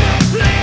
Please.